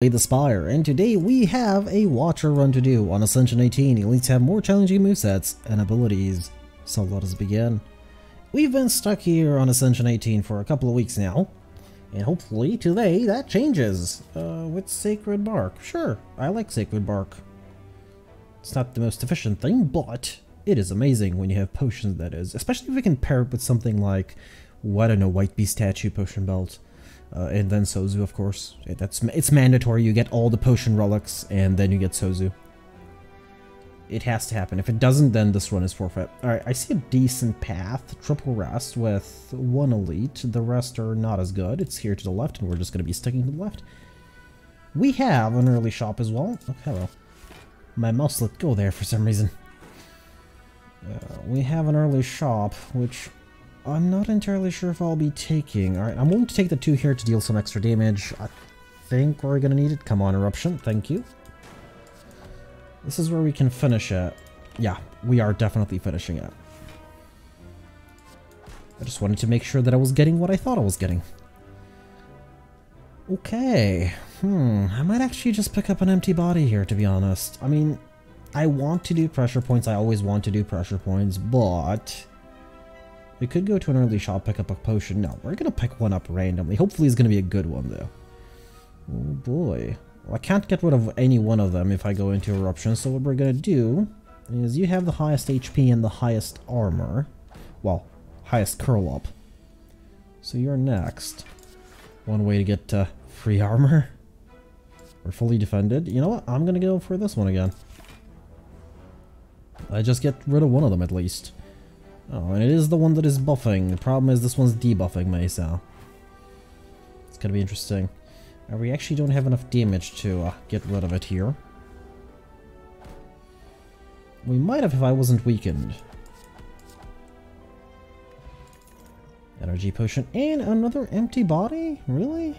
the Spire, and today we have a Watcher run to do on Ascension 18. Elites have more challenging movesets and abilities, so let us begin. We've been stuck here on Ascension 18 for a couple of weeks now, and hopefully today that changes. Uh, with Sacred Bark. Sure, I like Sacred Bark. It's not the most efficient thing, but it is amazing when you have potions that is, especially if we can pair it with something like, well, I don't know, White Beast Statue Potion Belt. Uh, and then Sozu, of course. That's It's mandatory. You get all the potion relics, and then you get Sozu. It has to happen. If it doesn't, then this run is forfeit. Alright, I see a decent path. Triple rest with one elite. The rest are not as good. It's here to the left, and we're just going to be sticking to the left. We have an early shop as well. Oh, hello. My mouse let go there for some reason. Uh, we have an early shop, which I'm not entirely sure if I'll be taking. Alright, I'm willing to take the two here to deal some extra damage. I think we're gonna need it. Come on, Eruption. Thank you. This is where we can finish it. Yeah, we are definitely finishing it. I just wanted to make sure that I was getting what I thought I was getting. Okay. Hmm, I might actually just pick up an empty body here, to be honest. I mean, I want to do pressure points. I always want to do pressure points, but... We could go to an early shop, pick up a potion. No, we're going to pick one up randomly. Hopefully it's going to be a good one, though. Oh, boy. Well, I can't get rid of any one of them if I go into Eruption, so what we're going to do is you have the highest HP and the highest armor. Well, highest curl up. So you're next. One way to get uh, free armor. We're fully defended. You know what? I'm going to go for this one again. I just get rid of one of them at least. Oh, and it is the one that is buffing. The problem is this one's debuffing Mesa. It's gonna be interesting. Uh, we actually don't have enough damage to uh, get rid of it here. We might have if I wasn't weakened. Energy potion and another empty body? Really?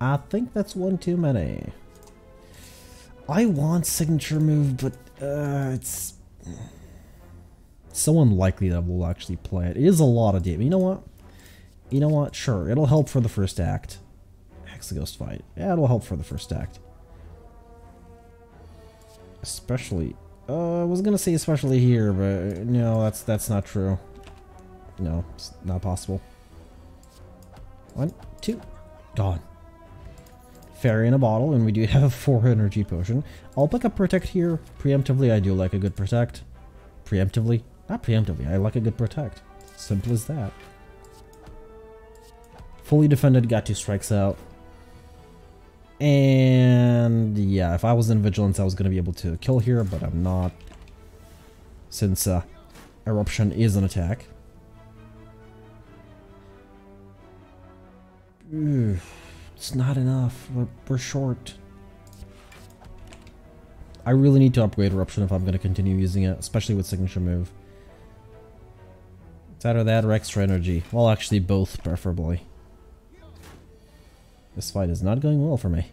I think that's one too many. I want signature move, but uh, it's so unlikely that we'll actually play it. It is a lot of damage. You know what? You know what? Sure, it'll help for the first act. Hexaghost fight. Yeah, it'll help for the first act. Especially... Uh, I was gonna say especially here, but no, that's that's not true. No, it's not possible. One, two, gone. Fairy in a bottle, and we do have a 4 energy potion. I'll pick up Protect here. Preemptively, I do like a good Protect. Preemptively, not preemptively, I like a good protect. Simple as that. Fully defended, got two strikes out. And yeah, if I was in Vigilance, I was going to be able to kill here, but I'm not. Since uh, Eruption is an attack. it's not enough. We're, we're short. I really need to upgrade Eruption if I'm going to continue using it, especially with Signature Move. Either that or extra energy. Well, actually both, preferably. This fight is not going well for me.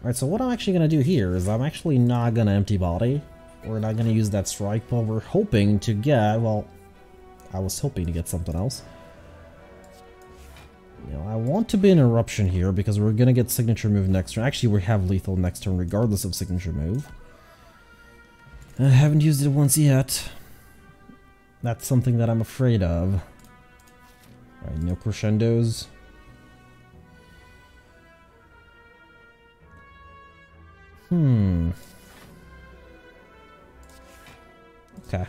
Alright, so what I'm actually going to do here is I'm actually not going to empty body. We're not going to use that strike, but we're hoping to get, well, I was hoping to get something else. You know, I want to be an eruption here because we're going to get signature move next turn. Actually, we have lethal next turn regardless of signature move. I haven't used it once yet. That's something that I'm afraid of. Alright, no crescendos. Hmm. Okay.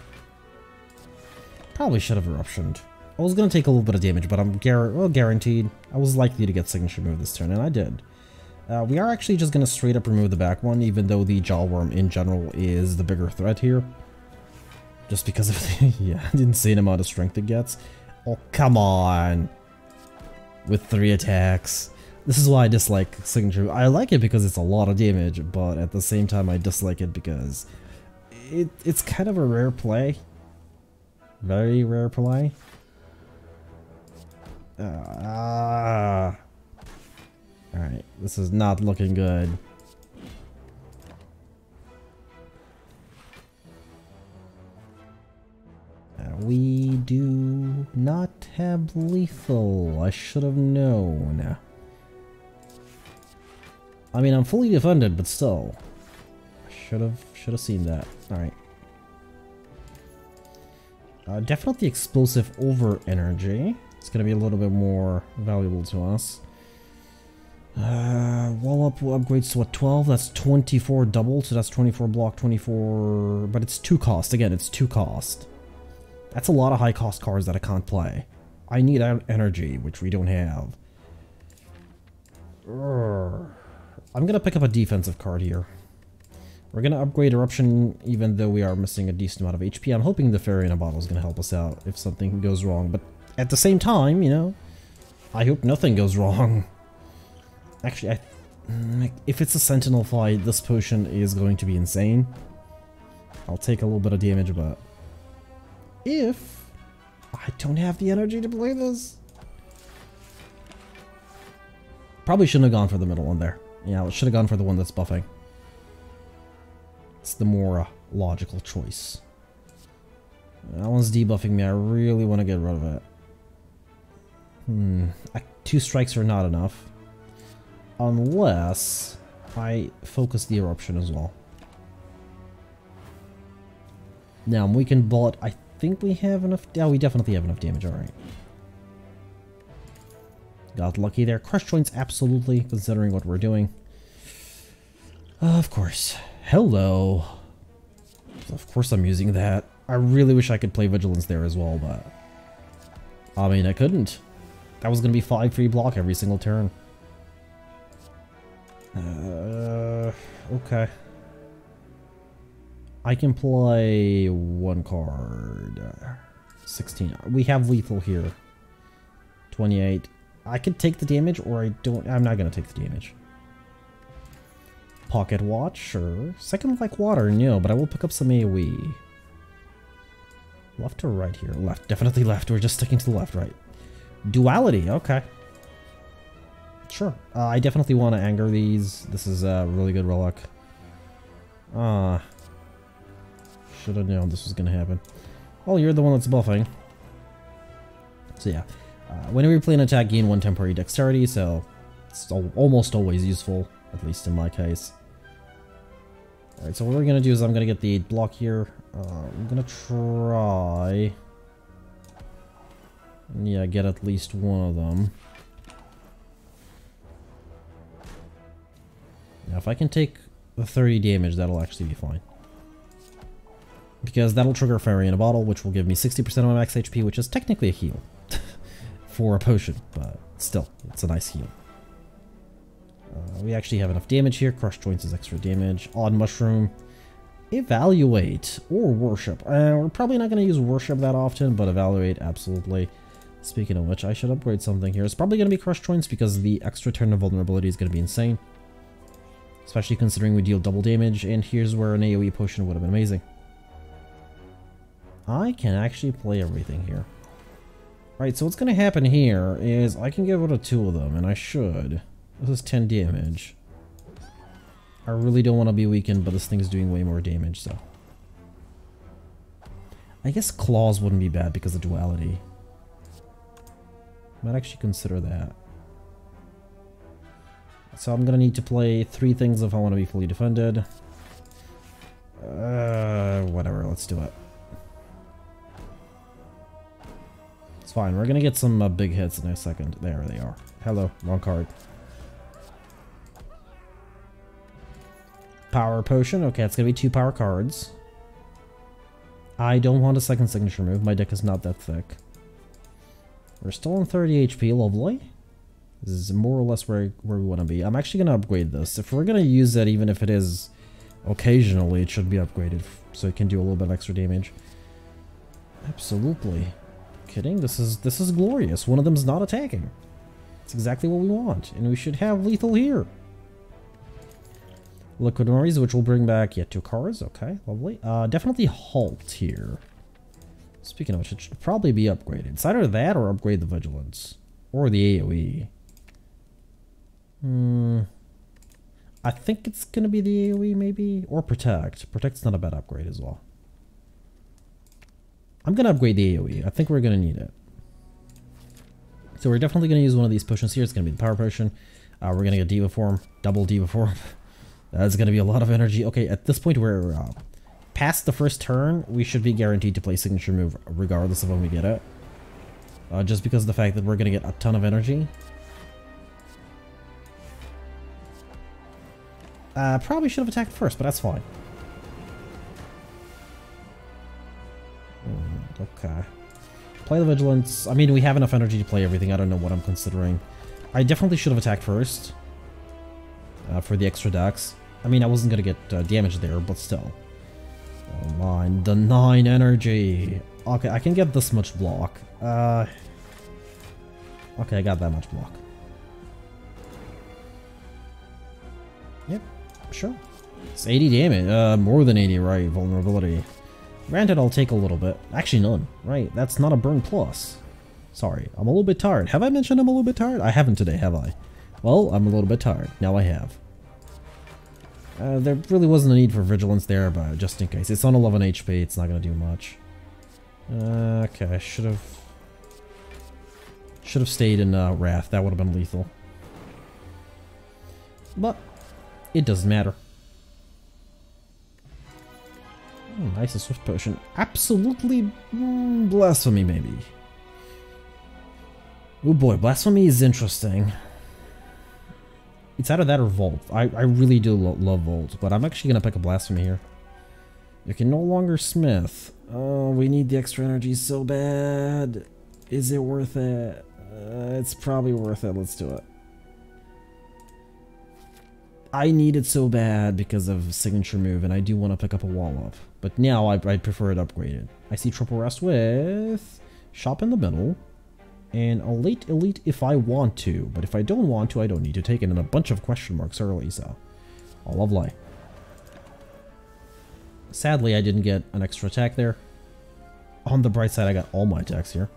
Probably should have eruptioned. I was going to take a little bit of damage, but I'm gar well, guaranteed. I was likely to get signature move this turn, and I did. Uh, we are actually just going to straight up remove the back one, even though the Jawworm in general is the bigger threat here. Just because of the yeah, insane amount of strength it gets. Oh, come on. With three attacks. This is why I dislike Signature. I like it because it's a lot of damage, but at the same time I dislike it because it, it's kind of a rare play. Very rare play. Ah. Uh, Alright, this is not looking good. We do not have lethal. I should have known. I mean, I'm fully defended, but still. Should have should have seen that. Alright. Uh, definitely explosive over energy. It's going to be a little bit more valuable to us. Uh, wall up upgrades to what, 12? That's 24 double, so that's 24 block, 24... But it's 2 cost. Again, it's 2 cost. That's a lot of high cost cards that I can't play. I need energy, which we don't have. I'm gonna pick up a defensive card here. We're gonna upgrade Eruption even though we are missing a decent amount of HP. I'm hoping the Fairy in a Bottle is gonna help us out if something goes wrong, but at the same time, you know, I hope nothing goes wrong. Actually, I, if it's a Sentinel fight, this potion is going to be insane. I'll take a little bit of damage, but if I don't have the energy to play this, probably shouldn't have gone for the middle one there. Yeah, should have gone for the one that's buffing. It's the more uh, logical choice. That one's debuffing me. I really want to get rid of it. Hmm. I, two strikes are not enough. Unless I focus the eruption as well. Now, we can bullet. I think we have enough. Yeah, we definitely have enough damage. Alright. Got lucky there. Crush joints, absolutely, considering what we're doing. Uh, of course. Hello. Of course I'm using that. I really wish I could play Vigilance there as well, but... I mean, I couldn't. That was going to be 5 free block every single turn. Uh, okay. I can play one card. 16. We have lethal here. 28. I could take the damage or I don't. I'm not going to take the damage. Pocket watch, sure. Second like water, no, but I will pick up some AoE. Left or right here? Left. Definitely left. We're just sticking to the left, right. Duality, okay. Sure. Uh, I definitely want to anger these. This is a really good relic. Ah. Uh, Should have known this was going to happen. Oh, you're the one that's buffing. So yeah. Uh, whenever you play an attack, gain one temporary dexterity, so it's almost always useful, at least in my case. Alright, so what we're going to do is I'm going to get the block here. Uh, I'm going to try... Yeah, get at least one of them. Now, if I can take the 30 damage, that'll actually be fine. Because that'll trigger Fairy in a Bottle, which will give me 60% of my max HP, which is technically a heal for a potion, but still, it's a nice heal. Uh, we actually have enough damage here. Crush Joints is extra damage. Odd Mushroom. Evaluate or Worship. Uh, we're probably not going to use Worship that often, but Evaluate, absolutely. Speaking of which, I should upgrade something here. It's probably going to be Crush Joints because the extra turn of vulnerability is going to be insane. Especially considering we deal double damage, and here's where an AoE potion would have been amazing. I can actually play everything here. Right, so what's going to happen here is I can get rid of two of them, and I should. This is 10 damage. I really don't want to be weakened, but this thing is doing way more damage, so... I guess claws wouldn't be bad because of duality. Might actually consider that. So I'm gonna need to play three things if I want to be fully defended. Uh, whatever, let's do it. Fine, we're gonna get some uh, big hits in a second. There they are. Hello, wrong card. Power potion. Okay, it's gonna be two power cards. I don't want a second signature move. My deck is not that thick. We're still on 30 HP. Lovely. This is more or less where, where we want to be. I'm actually going to upgrade this. If we're going to use it, even if it is occasionally, it should be upgraded so it can do a little bit of extra damage. Absolutely. Kidding? This is this is glorious. One of them's not attacking. It's exactly what we want. And we should have lethal here. Liquid Memories, which will bring back, yeah, two cards. Okay, lovely. Uh, definitely Halt here. Speaking of which, it should probably be upgraded. It's either that or upgrade the Vigilance. Or the AoE. Hmm. I think it's going to be the AoE, maybe? Or Protect. Protect's not a bad upgrade as well. I'm going to upgrade the AoE. I think we're going to need it. So we're definitely going to use one of these potions here. It's going to be the Power Potion. Uh, we're gonna get Deva Form, double Deva Form. That's gonna be a lot of energy. Okay, at this point we're uh, past the first turn, we should be guaranteed to play Signature Move regardless of when we get it. Uh, just because of the fact that we're gonna get a ton of energy. Uh, probably should have attacked first, but that's fine. Okay. Play the Vigilance. I mean, we have enough energy to play everything. I don't know what I'm considering. I definitely should have attacked first. Uh, for the extra dex. I mean, I wasn't going to get uh, damage there, but still. Oh mine, the 9 energy. Okay, I can get this much block. Uh, okay, I got that much block. Yep, sure. It's 80 damage. Uh, more than 80, right? Vulnerability. Granted, I'll take a little bit. Actually, none. Right, that's not a burn plus. Sorry, I'm a little bit tired. Have I mentioned I'm a little bit tired? I haven't today, have I? Well, I'm a little bit tired. Now I have. Uh, there really wasn't a need for vigilance there, but just in case. It's on 11 HP, it's not going to do much. Uh, okay, I should have... Should have stayed in uh, Wrath. That would have been lethal. But, it doesn't matter. Oh, nice, a swift potion. Absolutely mm, blasphemy, maybe. Oh boy, blasphemy is interesting. It's out of that or Vault. I, I really do lo love Vault, but I'm actually going to pick a Blasphemy here. You can no longer smith. Oh, we need the extra energy so bad. Is it worth it? Uh, it's probably worth it. Let's do it. I need it so bad because of signature move, and I do want to pick up a wall up. But now I, prefer it upgraded. I see triple rest with shop in the middle and a late elite if I want to, but if I don't want to, I don't need to take it in a bunch of question marks early, so all lovely. Sadly, I didn't get an extra attack there. On the bright side, I got all my attacks here.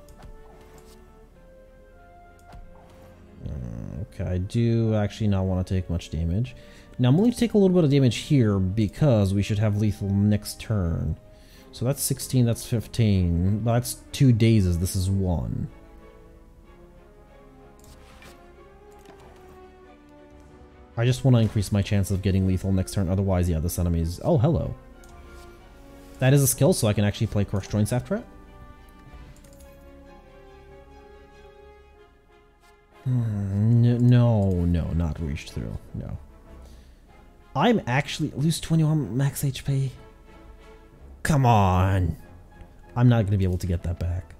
Okay, I do actually not want to take much damage. Now, I'm willing to take a little bit of damage here because we should have lethal next turn. So that's 16, that's 15. That's two dazes, this is one. I just want to increase my chances of getting lethal next turn, otherwise, yeah, this enemy's... Oh, hello. That is a skill, so I can actually play Crush Joints after it. Hmm, no, no, not reached through, no. I'm actually... Lose 21 max HP? Come on! I'm not going to be able to get that back.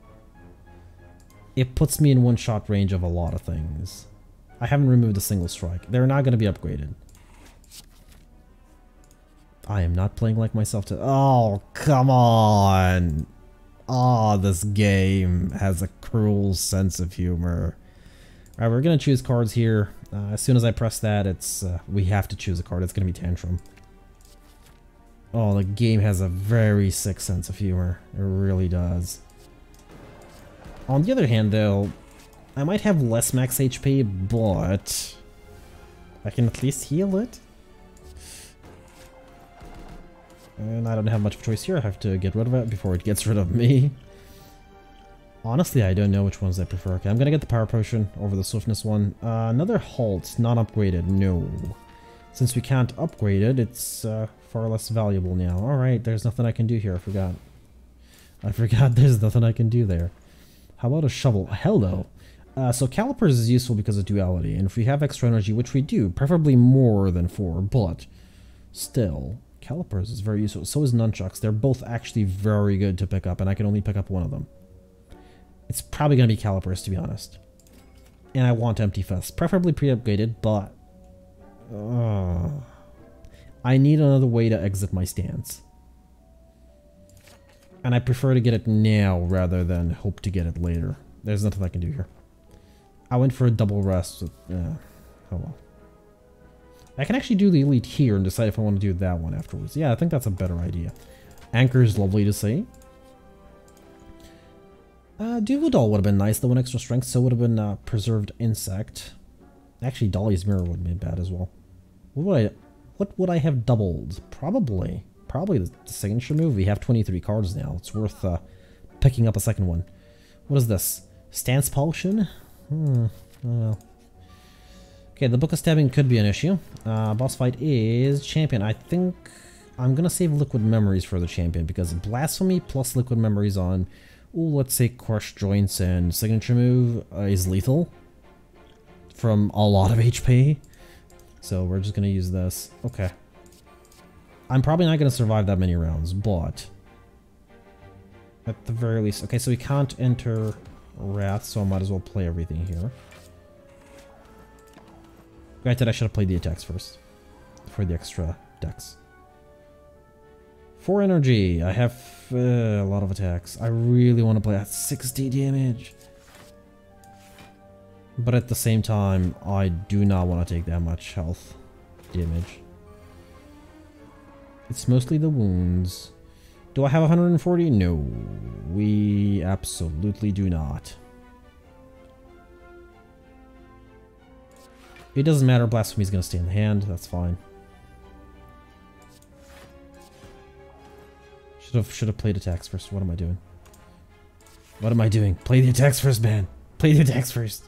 It puts me in one-shot range of a lot of things. I haven't removed a single strike. They're not going to be upgraded. I am not playing like myself to- Oh, come on! Oh, this game has a cruel sense of humor. Alright, we're gonna choose cards here. Uh, as soon as I press that, it's uh, we have to choose a card. It's gonna be Tantrum. Oh, the game has a very sick sense of humor. It really does. On the other hand, though, I might have less max HP, but I can at least heal it. And I don't have much of a choice here. I have to get rid of it before it gets rid of me. Honestly, I don't know which ones I prefer. Okay, I'm gonna get the Power Potion over the Swiftness one. Uh, another Halt, not upgraded, no. Since we can't upgrade it, it's uh, far less valuable now. Alright, there's nothing I can do here, I forgot. I forgot there's nothing I can do there. How about a Shovel? Hello. Uh, so calipers is useful because of duality, and if we have extra energy, which we do, preferably more than four, but still, calipers is very useful. So is nunchucks. They're both actually very good to pick up, and I can only pick up one of them. It's probably going to be calipers, to be honest. And I want empty fist, preferably pre-upgraded, but uh, I need another way to exit my stance. And I prefer to get it now rather than hope to get it later. There's nothing I can do here. I went for a double rest. Uh, oh well. I can actually do the elite here and decide if I want to do that one afterwards. Yeah, I think that's a better idea. Anchor is lovely to see. Uh, Doll would have been nice, though, one extra strength, so would have been uh, Preserved Insect. Actually, Dolly's Mirror would have been bad as well. What would I, what would I have doubled? Probably. Probably the, signature move. We have 23 cards now. It's worth uh, picking up a second one. What is this? Stance Potion? Hmm, Okay, the Book of Stabbing could be an issue. Uh, boss fight is Champion. I think I'm gonna save Liquid Memories for the Champion because Blasphemy plus Liquid Memories on, let's say Crush Joints and Signature Move uh, is lethal from a lot of HP. So we're just gonna use this. Okay. I'm probably not gonna survive that many rounds, but at the very least, okay, so we can't enter Wrath, so I might as well play everything here. Granted, I should have played the attacks first. For the extra dex. For energy, I have uh, a lot of attacks. I really want to play at 60 damage. But at the same time, I do not want to take that much health damage. It's mostly the wounds. Do I have 140? No, we absolutely do not. It doesn't matter, Blasphemy is going to stay in the hand, that's fine. Should have should have played attacks first. What am I doing? What am I doing? Play the attacks first, man. Play the attacks first.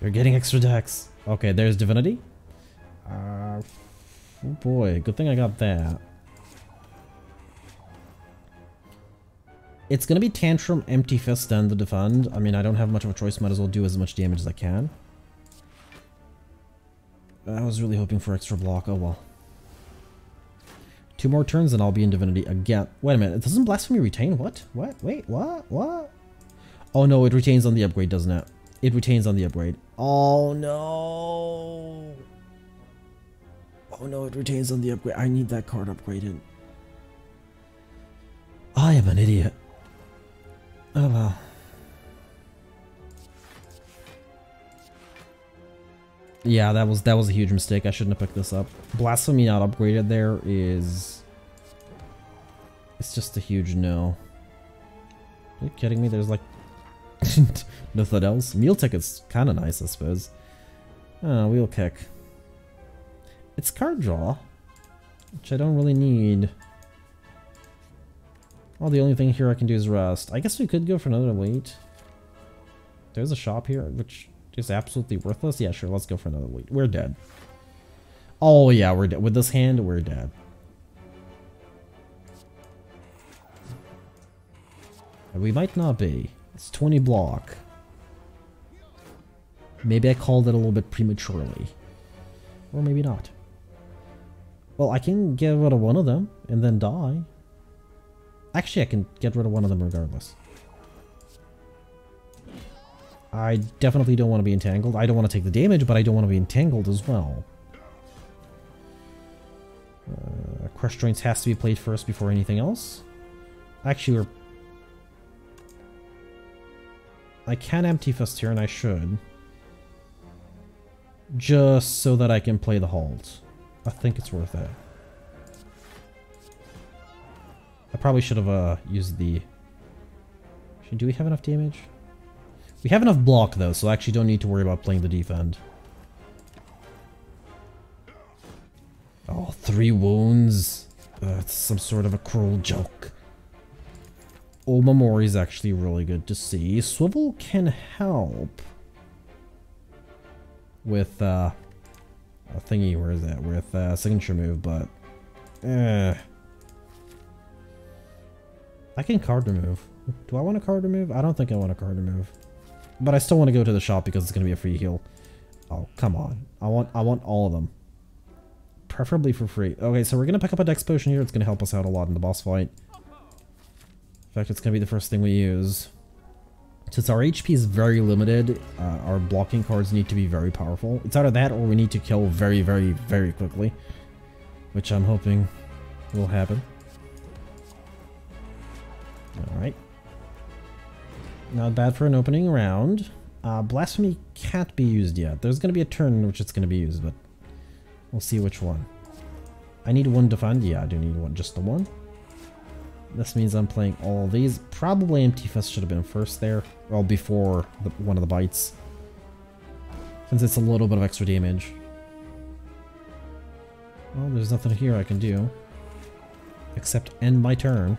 You're getting extra dex. Okay, there's Divinity. Uh, oh boy, good thing I got that. It's gonna be Tantrum, Empty Fist, and the Defend. I mean, I don't have much of a choice. Might as well do as much damage as I can. I was really hoping for extra block. Oh well. Two more turns and I'll be in Divinity again. Wait a minute. It doesn't Blasphemy retain? What? What? Wait, what? What? Oh no, it retains on the upgrade, doesn't it? It retains on the upgrade. Oh no. Oh no, it retains on the upgrade. I need that card upgraded. I am an idiot. Oh well. Yeah, that was that was a huge mistake. I shouldn't have picked this up. Blasphemy not upgraded there is... It's just a huge no. Are you kidding me? There's like... nothing else. Meal ticket's kind of nice, I suppose. Oh, wheel kick. It's card draw, which I don't really need. Well, the only thing here I can do is rest. I guess we could go for another wait. There's a shop here, which is absolutely worthless? Yeah, sure, let's go for another lead. We're dead. Oh yeah, we're dead. With this hand, we're dead. we might not be. It's 20 block. Maybe I called it a little bit prematurely. Or maybe not. Well, I can get rid of one of them and then die. Actually, I can get rid of one of them regardless. I definitely don't want to be entangled. I don't want to take the damage, but I don't want to be entangled as well. Uh, Crush Joints has to be played first before anything else. Actually, we're... I can Empty Fist here, and I should. Just so that I can play the halt. I think it's worth it. I probably should have uh, used the... Do we have enough damage? We have enough block though, so I actually don't need to worry about playing the defend. Oh, three wounds. That's some sort of a cruel joke. Old Omamori is actually really good to see. Swivel can help with uh, a thingy. Where is that? With uh, signature move, but eh. I can card remove. Do I want a card remove? I don't think I want a card remove. But I still want to go to the shop because it's going to be a free heal. Oh, come on. I want I want all of them. Preferably for free. Okay, so we're going to pick up a dex potion here. It's going to help us out a lot in the boss fight. In fact, it's going to be the first thing we use. Since our HP is very limited, uh, our blocking cards need to be very powerful. It's either that or we need to kill very, very, very quickly. Which I'm hoping will happen. Alright. Not bad for an opening round. Uh, Blasphemy can't be used yet. There's going to be a turn in which it's going to be used, but we'll see which one. I need one defend. Yeah, I do need one, just the one. This means I'm playing all these. Probably Empty Fist should have been first there. Well, before the, one of the bites. Since it's a little bit of extra damage. Well, there's nothing here I can do. Except end my turn.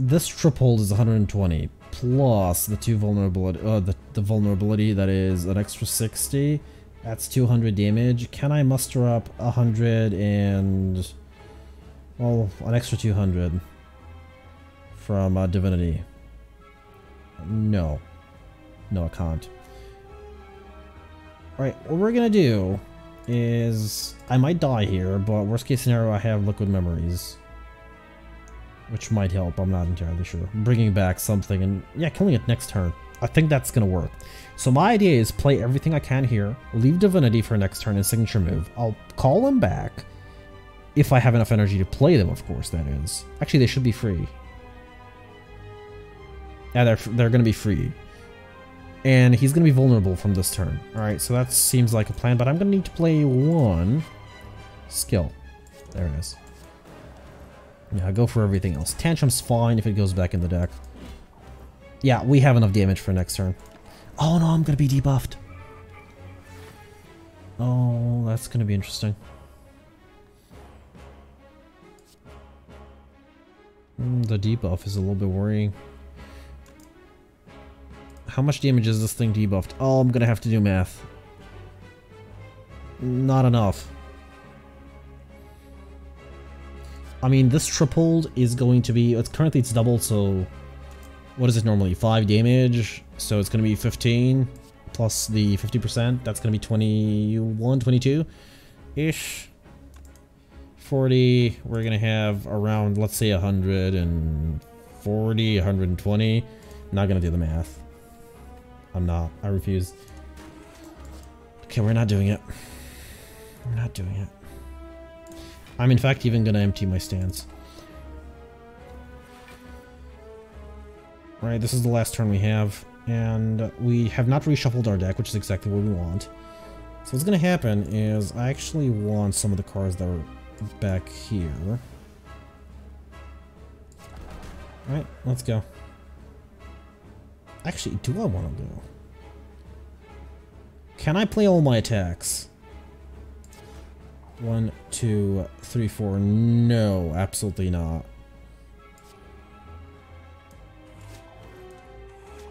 This trip is 120 plus the two vulnerability, uh, the, the vulnerability that is an extra 60. That's 200 damage. Can I muster up 100 and, well, an extra 200 from uh, Divinity? No. No, I can't. Alright, what we're gonna do is... I might die here, but worst case scenario, I have liquid memories. Which might help, I'm not entirely sure. Bringing back something and, yeah, killing it next turn. I think that's gonna work. So my idea is play everything I can here, leave Divinity for next turn and signature move. I'll call them back, if I have enough energy to play them, of course, that is. Actually, they should be free. Yeah, they're, they're gonna be free. And he's gonna be vulnerable from this turn. Alright, so that seems like a plan, but I'm gonna need to play one skill. There it is. Yeah, go for everything else. Tantrum's fine if it goes back in the deck. Yeah, we have enough damage for next turn. Oh no, I'm gonna be debuffed. Oh, that's gonna be interesting. Mm, the debuff is a little bit worrying. How much damage is this thing debuffed? Oh, I'm gonna have to do math. Not enough. I mean, this tripled is going to be, it's currently it's doubled, so what is it normally? 5 damage, so it's going to be 15 plus the 50%, that's going to be 21, 22-ish. 40, we're going to have around, let's say 140, 120. Not going to do the math. I'm not, I refuse. Okay, we're not doing it. We're not doing it. I'm in fact even going to empty my stands. Right, this is the last turn we have, and we have not reshuffled our deck, which is exactly what we want. So what's going to happen is I actually want some of the cards that were back here. Alright, let's go. Actually, do I want to go? Can I play all my attacks? One, two, three, four. No, absolutely not.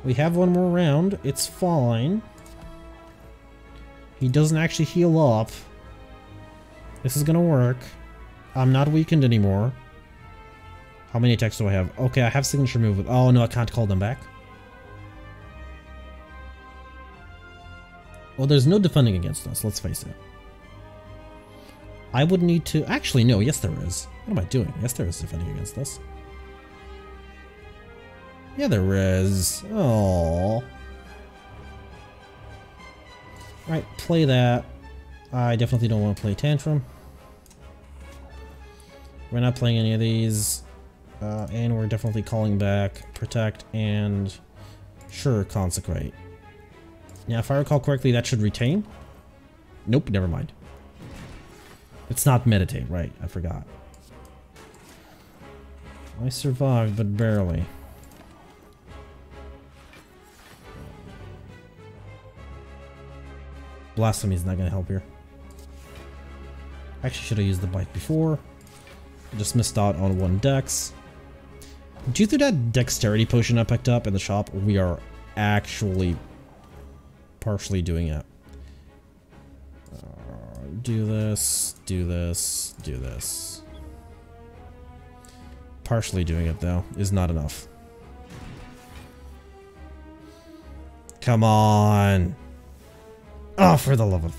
We have one more round. It's fine. He doesn't actually heal up. This is gonna work. I'm not weakened anymore. How many attacks do I have? Okay, I have signature move. Oh no, I can't call them back. Well, there's no defending against us, let's face it. I would need to... Actually, no. Yes, there is. What am I doing? Yes, there is defending against this. Yeah, there is. Oh. Right, play that. I definitely don't want to play Tantrum. We're not playing any of these. Uh, and we're definitely calling back Protect and... Sure, Consecrate. Now, if I recall correctly, that should retain. Nope, never mind. It's not meditate, right. I forgot. I survived, but barely. Blasphemy is not going to help here. Actually, should have used the bite before. Just missed out on one dex. Due to that dexterity potion I picked up in the shop, we are actually partially doing it do this, do this, do this. Partially doing it, though, is not enough. Come on! Oh, for the love of...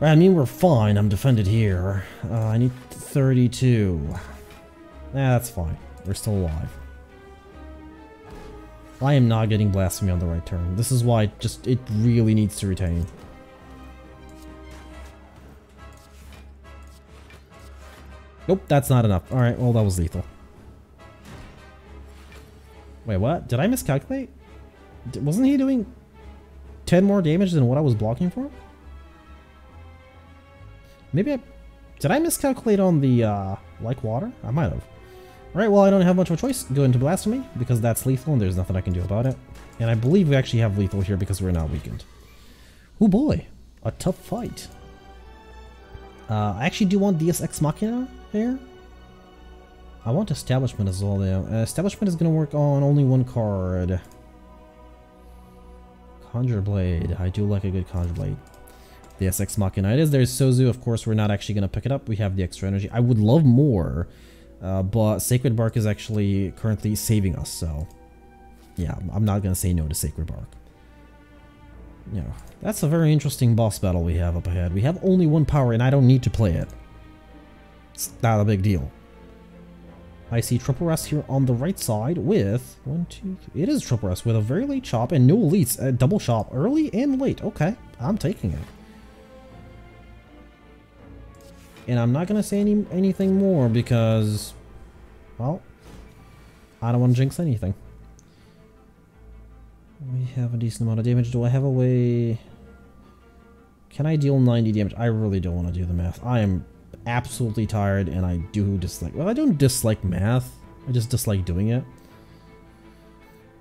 I mean, we're fine. I'm defended here. Uh, I need 32. Nah, that's fine. We're still alive. I am not getting Blasphemy on the right turn. This is why just it really needs to retain. Nope, that's not enough. Alright, well that was lethal. Wait, what? Did I miscalculate? D wasn't he doing 10 more damage than what I was blocking for? Maybe I... Did I miscalculate on the, uh, like water? I might have. Alright, well I don't have much of a choice. Go into Blasphemy, because that's lethal and there's nothing I can do about it. And I believe we actually have lethal here because we're not weakened. Oh boy, a tough fight. Uh, I actually do want Deus Ex Machina here. I want Establishment as well, though. Uh, establishment is going to work on only one card. Conjure Blade. I do like a good Conjure Blade. Deus Ex Machina it is. There's Sozu. Of course, we're not actually going to pick it up. We have the extra energy. I would love more, uh, but Sacred Bark is actually currently saving us, so... Yeah, I'm not going to say no to Sacred Bark. Know, that's a very interesting boss battle we have up ahead. We have only one power, and I don't need to play it. It's not a big deal. I see triple rest here on the right side with one, two, three. It is triple rest with a very late chop and no elites. A double chop early and late. Okay, I'm taking it. And I'm not gonna say any anything more because, well, I don't want to jinx anything. We have a decent amount of damage. Do I have a way? Can I deal 90 damage? I really don't want to do the math. I am absolutely tired and I do dislike... Well, I don't dislike math. I just dislike doing it.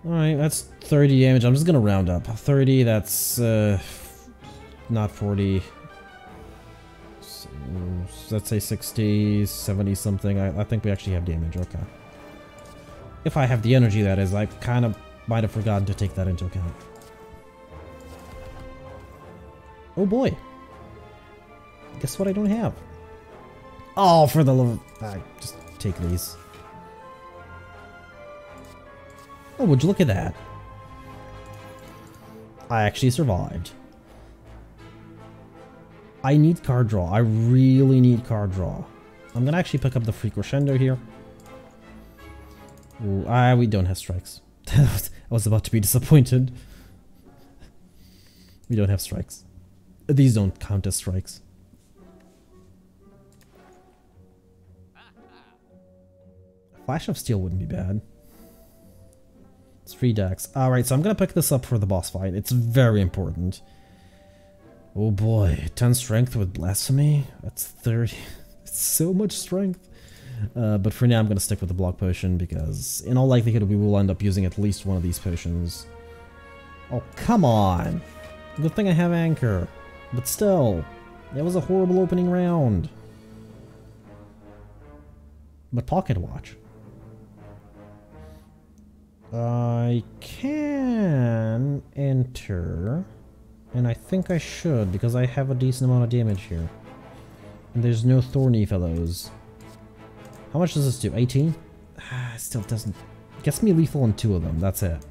Alright, that's 30 damage. I'm just to round up. 30, that's... Uh, not 40. So, let's say 60, 70 something. I, I think we actually have damage. Okay. If I have the energy, that is. I kind of might have forgotten to take that into account. Oh boy. Guess what I don't have? Oh, for the love of... just take these. Oh, would you look at that? I actually survived. I need card draw. I really need card draw. I'm gonna actually pick up the free crescendo here. Ooh, ah, we don't have strikes. I was about to be disappointed. we don't have strikes. These don't count as strikes. Flash of Steel wouldn't be bad. It's free dex. Alright, so I'm gonna pick this up for the boss fight. It's very important. Oh boy, 10 strength with Blasphemy? That's 30. It's so much strength. Uh, but for now, I'm gonna stick with the block potion because in all likelihood, we will end up using at least one of these potions. Oh, come on! Good thing I have Anchor. But still, that was a horrible opening round. But Pocket Watch. I can enter, and I think I should because I have a decent amount of damage here. And there's no thorny fellows. How much does this do? 18? Ah, still doesn't... Gets me lethal on two of them, that's it.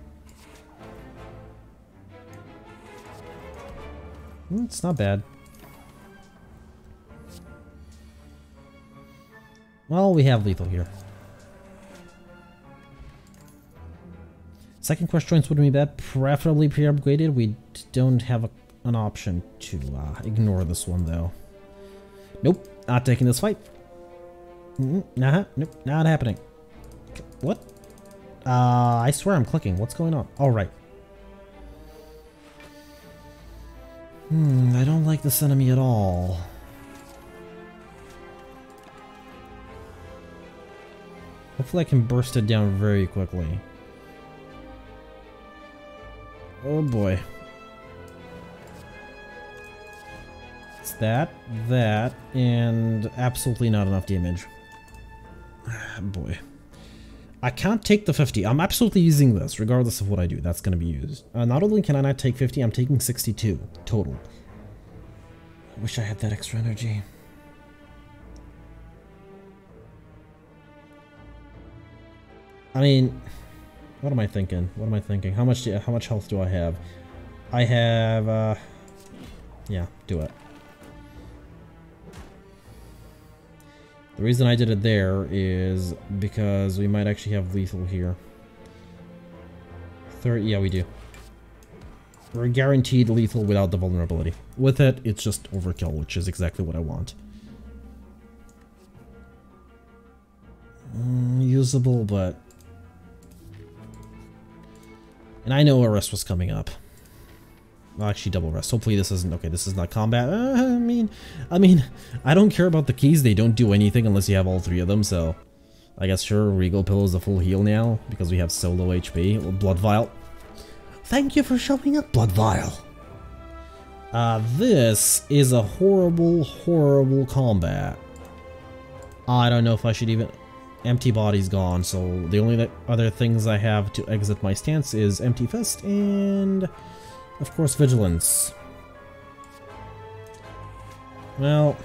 Mm, it's not bad. Well, we have lethal here. Second crush joints wouldn't be bad, preferably pre-upgraded. We don't have a, an option to uh, ignore this one though. Nope, not taking this fight. Mm -mm, nah, nope, not happening. What? Uh, I swear I'm clicking. What's going on? All right. Hmm, I don't like this enemy at all. Hopefully I can burst it down very quickly. Oh boy. It's that, that, and absolutely not enough damage. boy. I can't take the 50. I'm absolutely using this, regardless of what I do. That's going to be used. Uh, not only can I not take 50, I'm taking 62 total. I wish I had that extra energy. I mean, what am I thinking? What am I thinking? How much do, how much health do I have? I have, uh, yeah, do it. The reason I did it there is because we might actually have lethal here. Third, yeah, we do. We're guaranteed lethal without the vulnerability. With it, it's just overkill, which is exactly what I want. Mm, usable, but and I know a rest was coming up. Well, actually, double rest. Hopefully this isn't... Okay, this is not combat. Uh, I mean, I mean, I don't care about the keys. They don't do anything unless you have all three of them, so... I guess sure, Regal Pillow is a full heal now, because we have so low HP. Blood Vial. Thank you for showing up, Blood Vial. Uh, this is a horrible, horrible combat. I don't know if I should even... empty body's gone, so the only other things I have to exit my stance is Empty Fist and, of course, Vigilance. Well...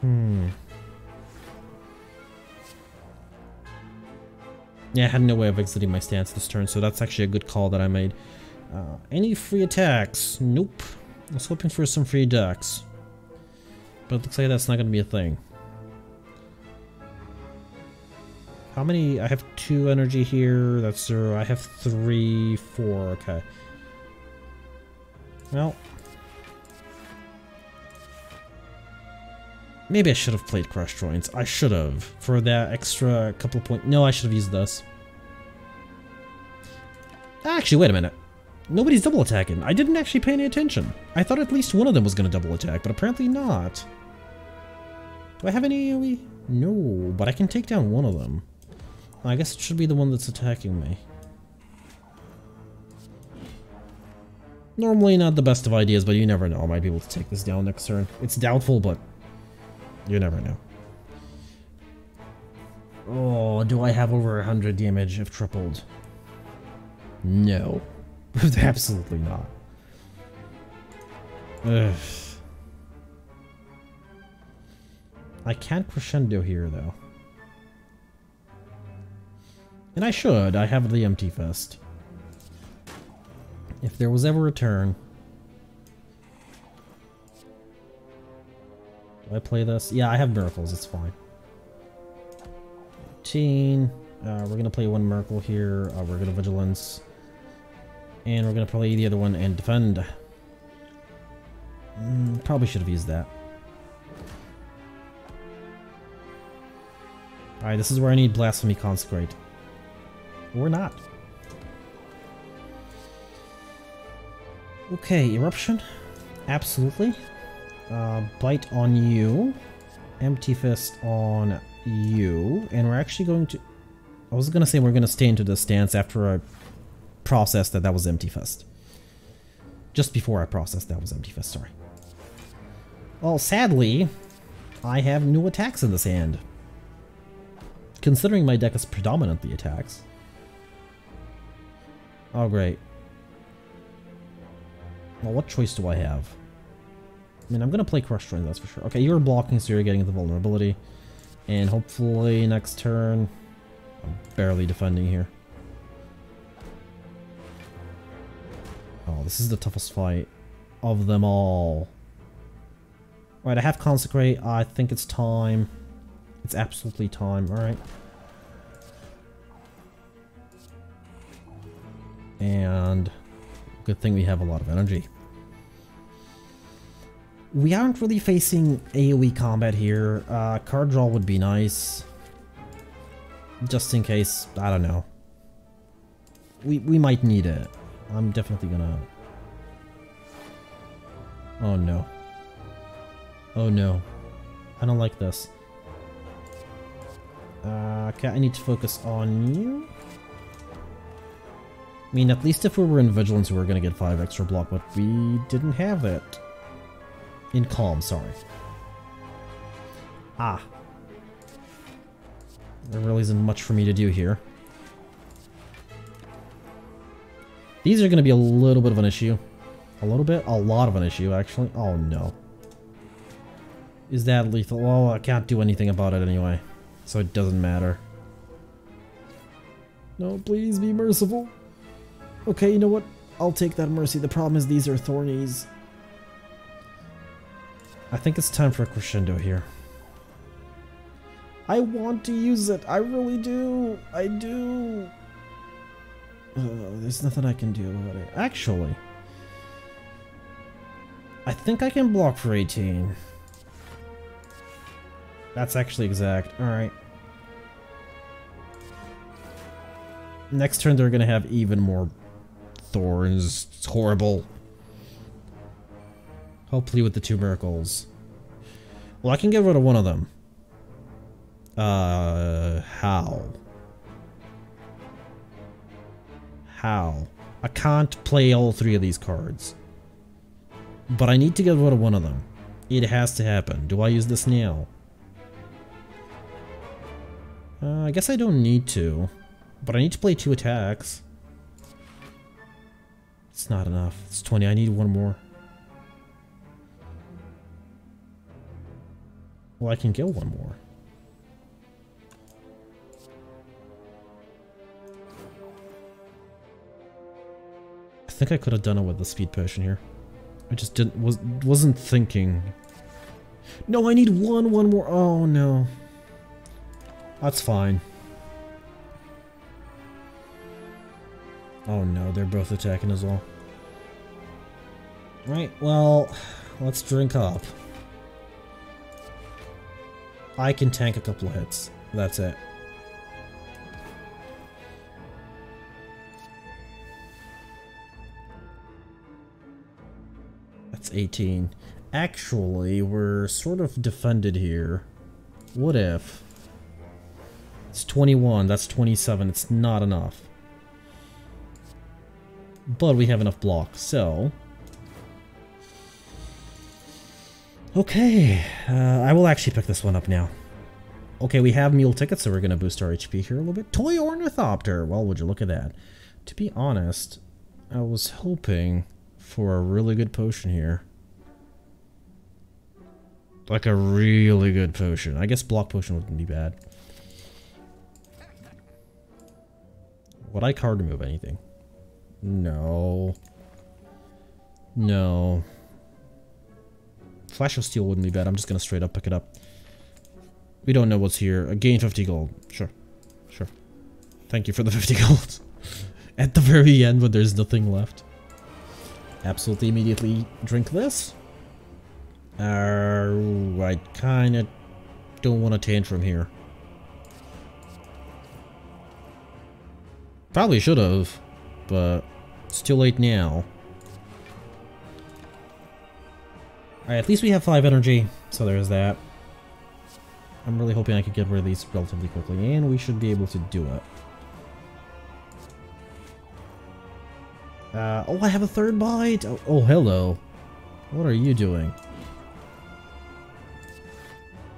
Hmm... Yeah, I had no way of exiting my stance this turn, so that's actually a good call that I made. Uh, any free attacks? Nope. I was hoping for some free ducks. But it looks like that's not going to be a thing. How many? I have two energy here. That's zero. I have three, four. Okay. Well. Maybe I should have played Crush Joints. I should have. For that extra couple of points. No, I should have used this. Actually, wait a minute. Nobody's double attacking. I didn't actually pay any attention. I thought at least one of them was going to double attack, but apparently not. Do I have any AoE? No, but I can take down one of them. I guess it should be the one that's attacking me. Normally not the best of ideas, but you never know. I might be able to take this down next turn. It's doubtful, but you never know. Oh, do I have over 100 damage if tripled? No. Absolutely not. Ugh. I can't crescendo here, though. And I should. I have the Empty Fist. If there was ever a turn... Do I play this? Yeah, I have Miracles. It's fine. 18. Uh, we're going to play one Miracle here. Uh, we're going to Vigilance. And we're going to play the other one and Defend. Mm, probably should have used that. Alright, this is where I need Blasphemy Consecrate. Or not. Okay, Eruption. Absolutely. Uh, bite on you. Empty Fist on you. And we're actually going to... I was going to say we're going to stay into the stance after I process that that was Empty Fist. Just before I processed that was Empty Fist, sorry. Well, sadly, I have new attacks in this hand. Considering my deck is predominantly attacks. Oh, great. Well, what choice do I have? I mean, I'm going to play Crush Joint, that's for sure. Okay, you're blocking, so you're getting the vulnerability. And hopefully next turn... I'm barely defending here. Oh, this is the toughest fight of them all. Right, I have Consecrate. I think it's time. It's absolutely time, alright. And good thing we have a lot of energy. We aren't really facing AoE combat here. Uh, card draw would be nice. Just in case, I don't know. We, we might need it. I'm definitely gonna... Oh no. Oh no. I don't like this. Uh, okay, I need to focus on you. I mean, at least if we were in Vigilance, we were going to get 5 extra block, but we didn't have it. In Calm, sorry. Ah. There really isn't much for me to do here. These are going to be a little bit of an issue. A little bit? A lot of an issue, actually. Oh, no. Is that lethal? Well, I can't do anything about it anyway so it doesn't matter. No, please be merciful. Okay, you know what? I'll take that mercy. The problem is these are thornies. I think it's time for a crescendo here. I want to use it. I really do. I do. Uh, there's nothing I can do about it. Actually, I think I can block for 18. That's actually exact. Alright. Next turn they're gonna have even more thorns. It's horrible. Hopefully with the two miracles. Well, I can get rid of one of them. Uh, how? How? I can't play all three of these cards. But I need to get rid of one of them. It has to happen. Do I use this now? Uh, I guess I don't need to. But I need to play two attacks. It's not enough. It's 20. I need one more. Well, I can get one more. I think I could have done it with the speed potion here. I just didn't was wasn't thinking. No, I need one one more. Oh no. That's fine. Oh no, they're both attacking as well. Right, well, let's drink up. I can tank a couple hits. That's it. That's 18. Actually, we're sort of defended here. What if? It's 21, that's 27, it's not enough. But we have enough block, so... Okay, uh, I will actually pick this one up now. Okay, we have meal tickets, so we're going to boost our HP here a little bit. Toy Ornithopter! Well, would you look at that. To be honest, I was hoping for a really good potion here. Like a really good potion. I guess block potion wouldn't be bad. Would I card remove anything? No. No. Flash of Steel wouldn't be bad. I'm just gonna straight up pick it up. We don't know what's here. gain 50 gold. Sure. Sure. Thank you for the 50 gold. At the very end when there's nothing left. Absolutely immediately drink this. Uh, I kinda don't want a tantrum here. Probably should have, but it's too late now. Alright, at least we have 5 energy, so there's that. I'm really hoping I could get rid of these relatively quickly, and we should be able to do it. Uh, oh, I have a third bite! Oh, oh, hello. What are you doing?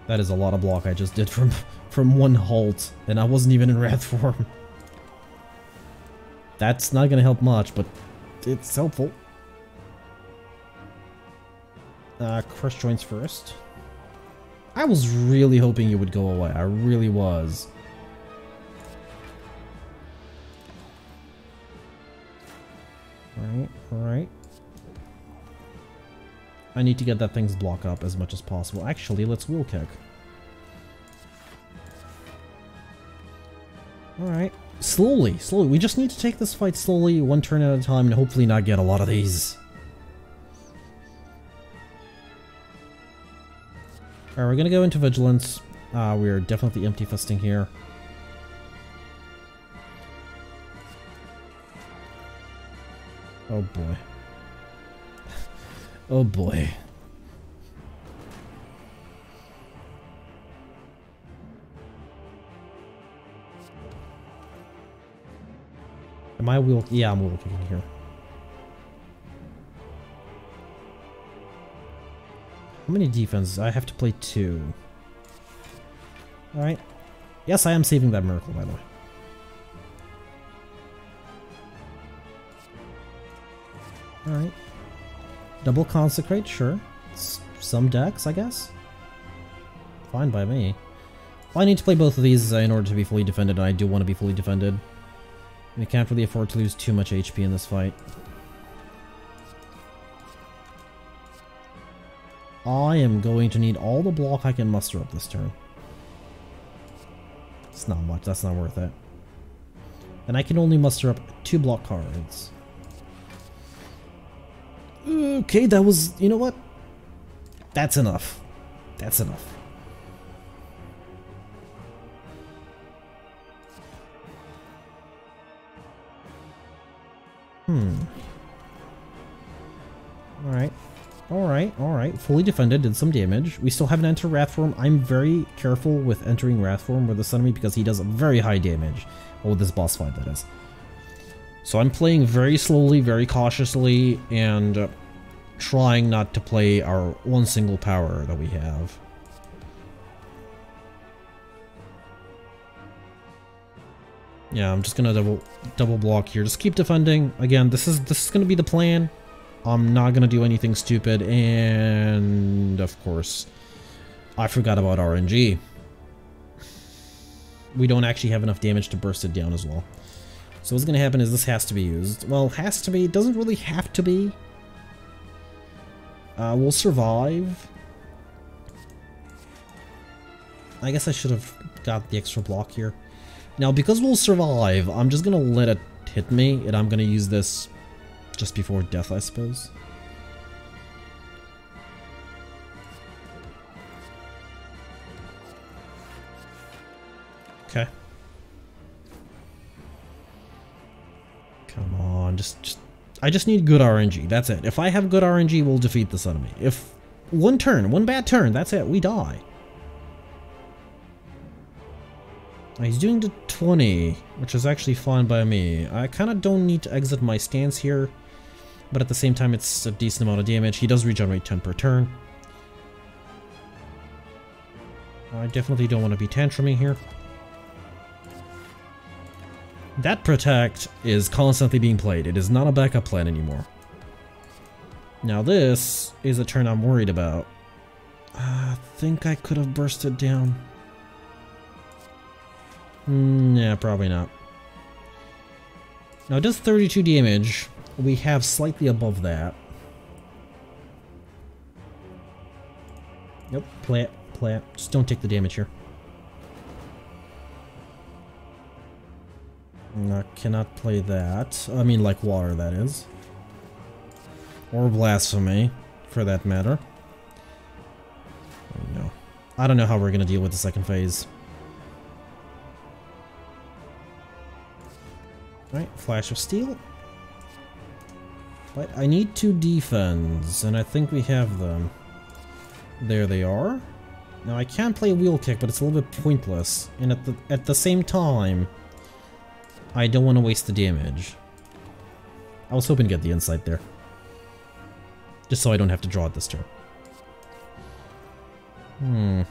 That is a lot of block I just did from, from one halt, and I wasn't even in wrath form. That's not gonna help much, but it's helpful. Uh, crush joints first. I was really hoping you would go away. I really was. Alright, alright. I need to get that thing's block up as much as possible. Actually, let's wheel kick. Alright. Slowly, slowly. We just need to take this fight slowly, one turn at a time, and hopefully not get a lot of these. Alright, we're gonna go into Vigilance. Uh, we are definitely empty fisting here. Oh boy. oh boy. Am I wheel? Yeah, I'm wheel kicking here. How many defenses? I have to play two. Alright. Yes, I am saving that miracle, by the way. Alright. Double consecrate, sure. Some decks, I guess. Fine by me. Well, I need to play both of these in order to be fully defended, and I do want to be fully defended. We can't really afford to lose too much HP in this fight. I am going to need all the block I can muster up this turn. It's not much, that's not worth it. And I can only muster up two block cards. Okay, that was, you know what? That's enough. That's enough. Alright, alright. Fully defended, did some damage. We still haven't entered Wrath form. I'm very careful with entering Wrath form with this enemy because he does very high damage. Oh, this boss fight, that is. So I'm playing very slowly, very cautiously, and trying not to play our one single power that we have. Yeah, I'm just gonna double double block here. Just keep defending. Again, this is this is gonna be the plan. I'm not gonna do anything stupid, and of course, I forgot about RNG. We don't actually have enough damage to burst it down as well. So what's gonna happen is this has to be used. Well, has to be, doesn't really have to be. Uh, we'll survive. I guess I should have got the extra block here. Now, because we'll survive, I'm just gonna let it hit me, and I'm gonna use this just before death, I suppose. Okay. Come on, just, just... I just need good RNG, that's it. If I have good RNG, we'll defeat this enemy. If one turn, one bad turn, that's it, we die. Ah, he's doing the 20, which is actually fine by me. I kind of don't need to exit my stance here, but at the same time it's a decent amount of damage. He does regenerate 10 per turn. I definitely don't want to be tantruming here. That Protect is constantly being played. It is not a backup plan anymore. Now this is a turn I'm worried about. I think I could have bursted down. Mm, yeah, probably not. Now it does 32 damage. We have slightly above that. Nope, play it, play it. Just don't take the damage here. I cannot play that. I mean, like water, that is. Or blasphemy, for that matter. Oh, no. I don't know how we're gonna deal with the second phase. Right, Flash of Steel. But I need two defense, and I think we have them. There they are. Now I can play Wheel Kick, but it's a little bit pointless. And at the at the same time, I don't want to waste the damage. I was hoping to get the insight there. Just so I don't have to draw it this turn. Hmm.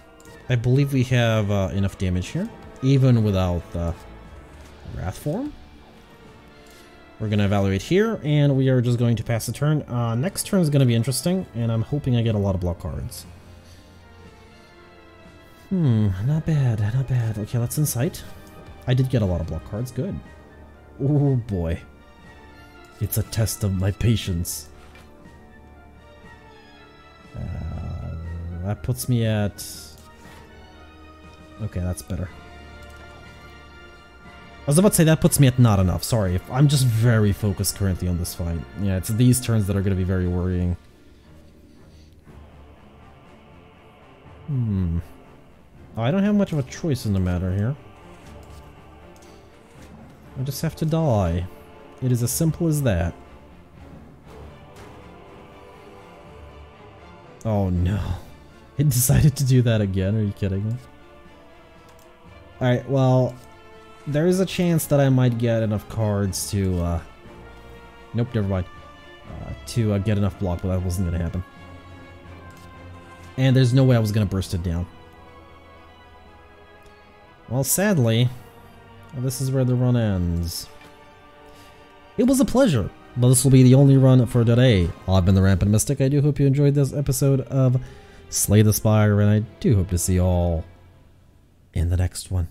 I believe we have uh, enough damage here, even without the Wrath form. We're going to evaluate here, and we are just going to pass the turn. Uh, next turn is going to be interesting, and I'm hoping I get a lot of block cards. Hmm, not bad, not bad. Okay, let's insight. I did get a lot of block cards, good. Oh boy. It's a test of my patience. Uh, that puts me at... Okay, that's better. I was about to say that puts me at not enough, sorry. I'm just very focused currently on this fight. Yeah, it's these turns that are going to be very worrying. Hmm. Oh, I don't have much of a choice in the matter here. I just have to die. It is as simple as that. Oh no. It decided to do that again, are you kidding me? Alright, well, there is a chance that I might get enough cards to, uh... Nope, never mind. Uh, to uh, get enough block, but that wasn't gonna happen. And there's no way I was gonna burst it down. Well, sadly, this is where the run ends. It was a pleasure, but this will be the only run for today. I've been the Rampant Mystic. I do hope you enjoyed this episode of Slay the Spire, and I do hope to see you all in the next one.